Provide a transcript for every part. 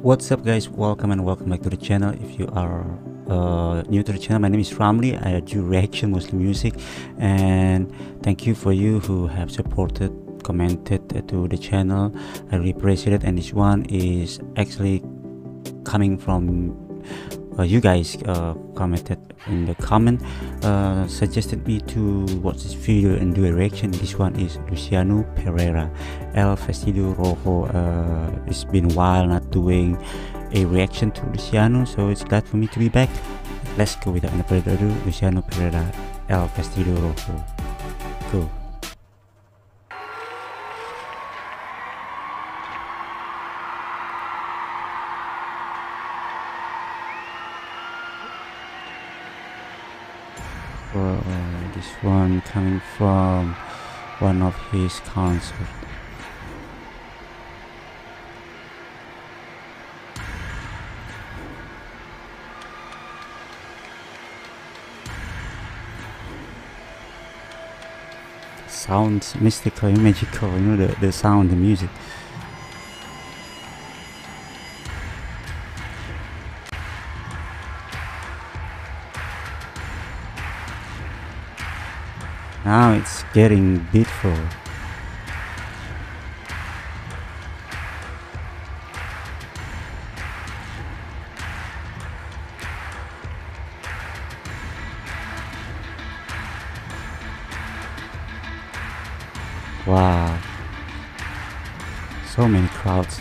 What's up guys, welcome and welcome back to the channel. If you are uh, new to the channel, my name is Ramley. I do reaction Muslim music and thank you for you who have supported, commented to the channel. I really appreciate it and this one is actually coming from uh, you guys uh, commented in the comment uh, suggested me to watch this video and do a reaction. This one is Luciano Pereyra. El Vestido Rojo uh, it's been a while not doing a reaction to Luciano so it's glad for me to be back. Let's go without any further ado. Luciano Pereyra El Vestido Rojo Well, uh, this one coming from one of his concerts. Sounds mystical magical, you know, the, the sound, the music. Now it's getting beautiful. Wow. So many crowds.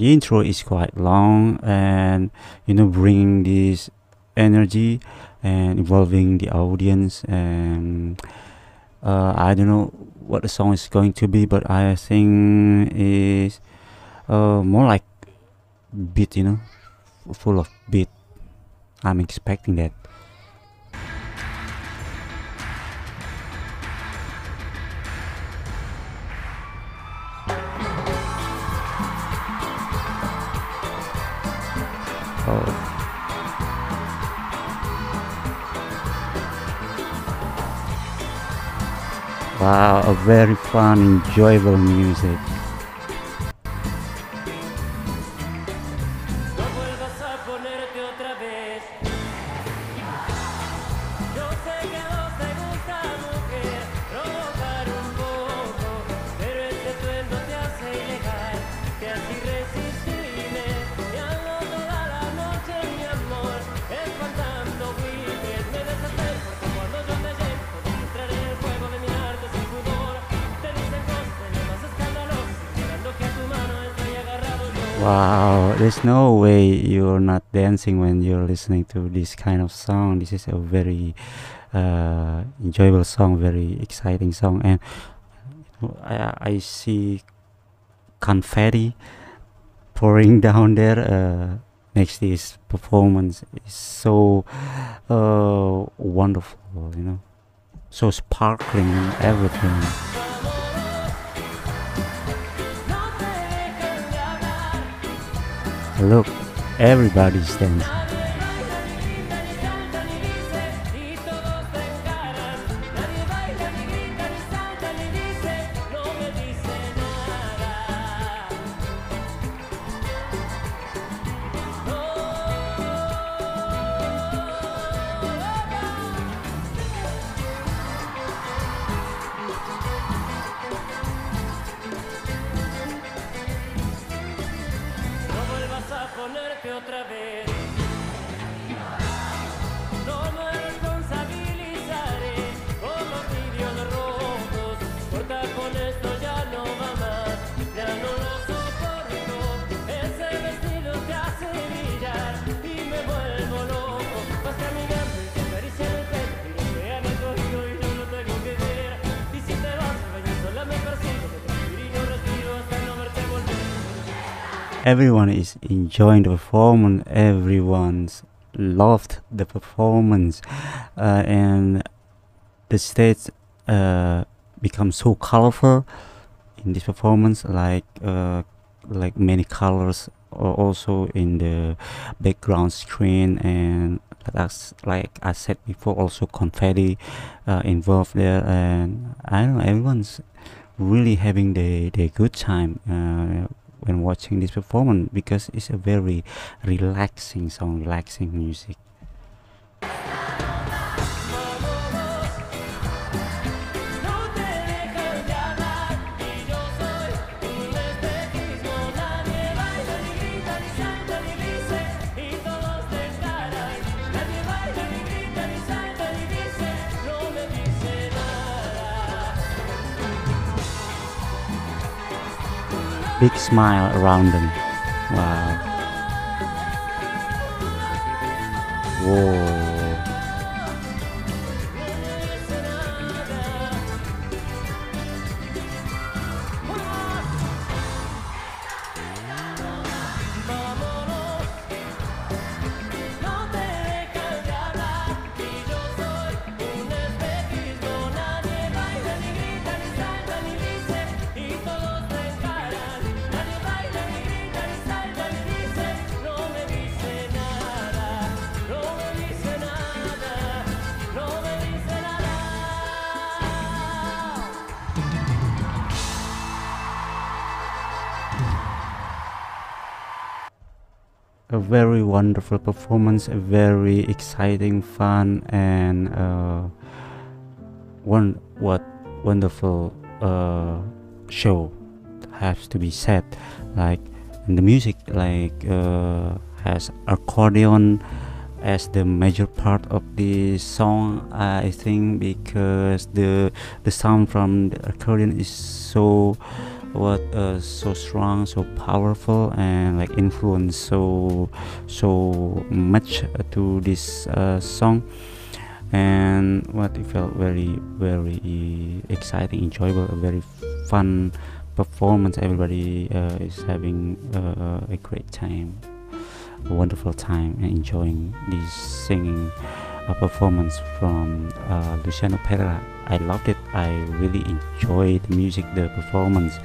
The intro is quite long and you know bringing this energy and involving the audience and uh, I don't know what the song is going to be but I think is uh, more like beat you know full of beat. I'm expecting that Oh. Wow, a very fun, enjoyable music. Wow, there's no way you're not dancing when you're listening to this kind of song. This is a very uh, enjoyable song, very exciting song, and I, I see confetti pouring down there uh, makes this performance is so uh, wonderful, you know, so sparkling and everything. Look, everybody's dancing. Everyone is enjoying the performance. Everyone's loved the performance. Uh, and the stage uh, becomes so colorful in this performance like uh, like many colors also in the background screen. And that's like I said before also confetti uh, involved there. And I don't know everyone's really having the, the good time uh, when watching this performance because it's a very relaxing song relaxing music big smile around them. Wow. Whoa. A very wonderful performance, a very exciting, fun, and uh, one what wonderful uh, show has to be said. Like the music, like uh, has accordion as the major part of the song. I think because the the sound from the accordion is so what uh, so strong so powerful and like influence so so much to this uh, song. And what it felt very very exciting enjoyable a very fun performance. Everybody uh, is having uh, a great time a wonderful time and enjoying this singing uh, performance from uh, Luciano Pereyra I loved it. I really enjoyed the music, the performance,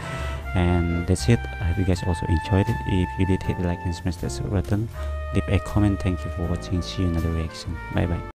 and that's it. I hope you guys also enjoyed it. If you did, hit the like and smash that button. Leave a comment. Thank you for watching. See you in another reaction. Bye bye.